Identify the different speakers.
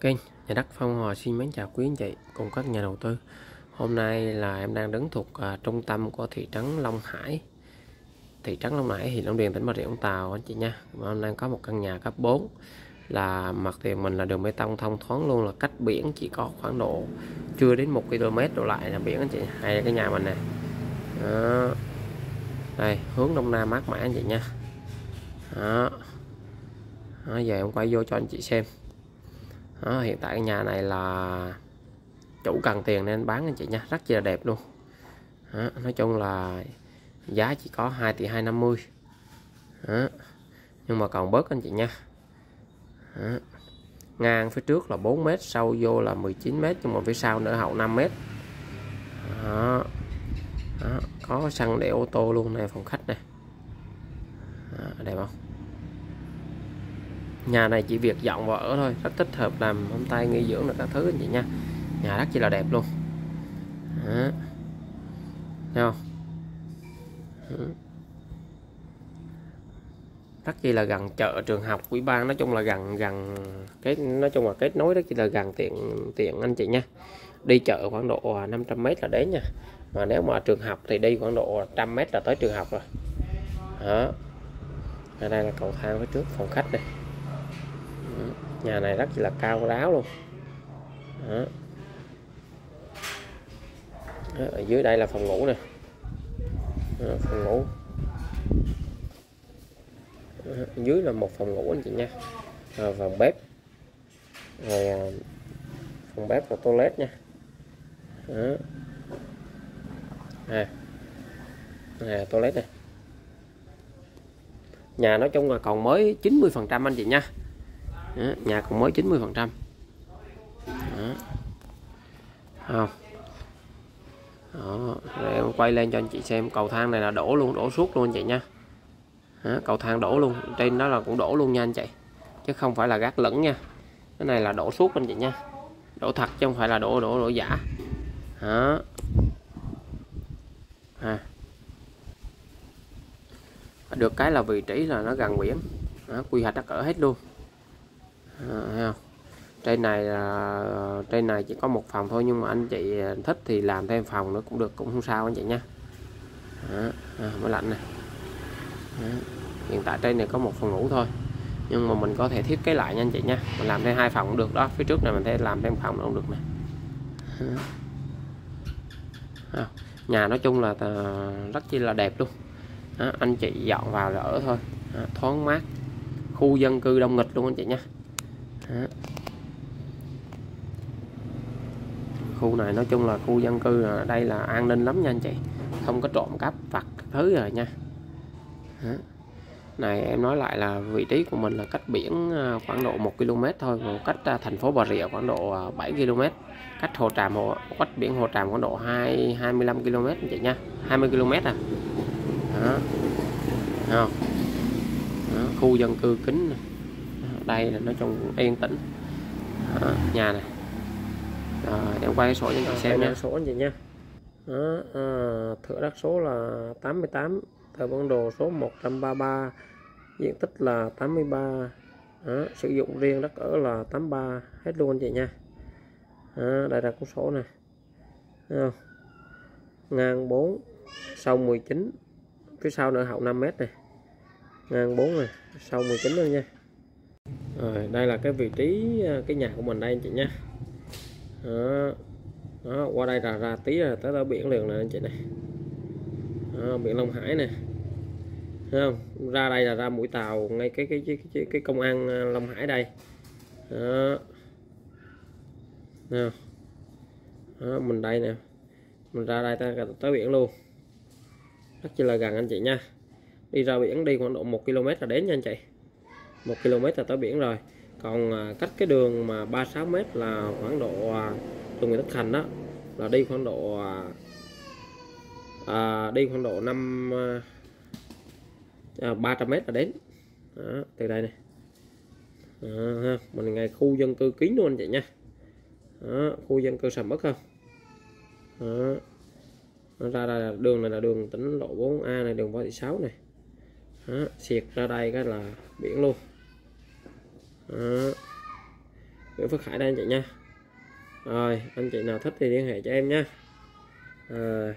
Speaker 1: kênh nhà đất Phong Hòa xin mến chào quý anh chị cùng các nhà đầu tư. Hôm nay là em đang đứng thuộc uh, trung tâm của thị trấn Long Hải. Thị trấn Long Hải thì Long Điền tỉnh Bà Rịa Vũng Tàu anh chị nha. Hôm đang có một căn nhà cấp 4 là mặt tiền mình là đường bê tông thông thoáng luôn là cách biển chỉ có khoảng độ chưa đến một km độ lại là biển anh chị. Hay cái nhà mình này đó. đây hướng đông nam mát mẻ anh chị nha. Đó. đó giờ em quay vô cho anh chị xem đó, hiện tại cái nhà này là chủ cần tiền nên bán anh chị nha rất là đẹp luôn đó, nói chung là giá chỉ có 2 tỷ 250 đó. Ờ, nhưng mà còn bớt anh chị nha đó. ngang phía trước là 4m sâu vô là 19m nhưng mà phía sau nữa hậu 5m đó. Đó. có sân để ô tô luôn này phòng khách này đó, đẹp không nhà này chỉ việc dọn vào ở thôi, rất thích hợp làm hôm tay nghỉ dưỡng là các thứ anh chị nha. Nhà rất chỉ là đẹp luôn. Đó. Thấy không? Rất chi là gần chợ, trường học ủy ban, nói chung là gần gần cái, nói chung là kết nối rất chỉ là gần tiện tiện anh chị nha. Đi chợ khoảng độ 500 m là đến nha. Mà nếu mà trường học thì đi khoảng độ 100 m là tới trường học rồi. Đó. Ở đây là cầu thang phía trước phòng khách đây nhà này rất là cao ráo luôn. Đó. Đó, ở dưới đây là phòng ngủ nè. Đó, phòng ngủ. Đó, dưới là một phòng ngủ anh chị nha. Rồi phòng bếp. Rồi à, phòng bếp và toilet nha. Đó. À. À, toilet này nhà nói chung là còn mới 90 phần trăm anh chị nha đó, nhà còn mới 90 phần trăm. Không. Đó, rồi em quay lên cho anh chị xem cầu thang này là đổ luôn đổ suốt luôn anh chị nha. Đó, cầu thang đổ luôn trên đó là cũng đổ luôn nha anh chị. Chứ không phải là gác lẫn nha. Cái này là đổ suốt anh chị nha. Đổ thật chứ không phải là đổ đổ đổ giả. Đó. À. được cái là vị trí là nó gần biển. Đó, quy hoạch đất ở hết luôn à, trên này là trên này chỉ có một phòng thôi nhưng mà anh chị thích thì làm thêm phòng nữa cũng được cũng không sao anh chị nha đó, à, mới lạnh này. Đó. hiện tại trên này có một phòng ngủ thôi nhưng mà mình có thể thiết kế lại nha anh chị nha mình làm thêm hai phòng cũng được đó phía trước này mình thể làm thêm phòng cũng được nè. À, nhà nói chung là à, rất chi là đẹp luôn. Đó, anh chị dọn vào là ở thôi. À, thoáng mát. Khu dân cư đông nghịch luôn anh chị nha đó. khu này nói chung là khu dân cư ở đây là an ninh lắm nha anh chị không có trộm cắp vặt thứ rồi nha đó. này em nói lại là vị trí của mình là cách biển à, khoảng độ 1 km thôi còn cách à, thành phố Bà Rịa khoảng độ à, 7 km cách hồ tràm hồ, cách biển hồ tràm khoảng độ 2 25 km anh chị nha 20 km à đó. Đó. Đó. khu dân cư kính này đây là nói chung yên tĩnh. Đó, nhà này. Rồi em quay sổ cho anh xem nha. sổ anh chị nha. Đó, à, thửa đất số là 88 tờ bản đồ số 133 diện tích là 83 đó, sử dụng riêng đất ở là 83 hết luôn anh chị nha. Đó, đây là con số này không? ngang 4 sâu 19 phía sau nữa hậu 5 mét này. Ngang 4 này sâu 19 luôn nha rồi đây là cái vị trí ờ, cái nhà của mình đây anh chị nha đó. đó qua đây là ra tí là tới tới biển liền nè anh chị này. Đó, biển Long Hải nè. Thấy không? Ra đây là ra mũi tàu ngay cái cái cái cái, cái công an ờ, Long Hải đây. Đó. Nào. đó mình đây nè. Mình ra đây ta tới biển luôn. Rất chi là gần anh chị nha. Đi ra biển đi khoảng độ 1 km là đến nha anh chị. 1 km là tới biển rồi. Còn à, cách cái đường mà 36 m là khoảng độ à, từ đường Nguyễn Tất Thành đó là đi khoảng độ à, à đi khoảng độ 5 à, 300 m là đến. Đó, từ đây này à, mình ngay khu dân cư kín luôn anh chị nha. Đó, khu dân cư sầm mất không? Đó. nó ra đây là đường này là đường tỉnh lộ 4A này đường 36 này. Đó, xịt ra đây cái là biển luôn đó. Nguyễn Phước hải đây anh chị nha. Rồi, anh chị nào thích thì liên hệ cho em nha. Rồi.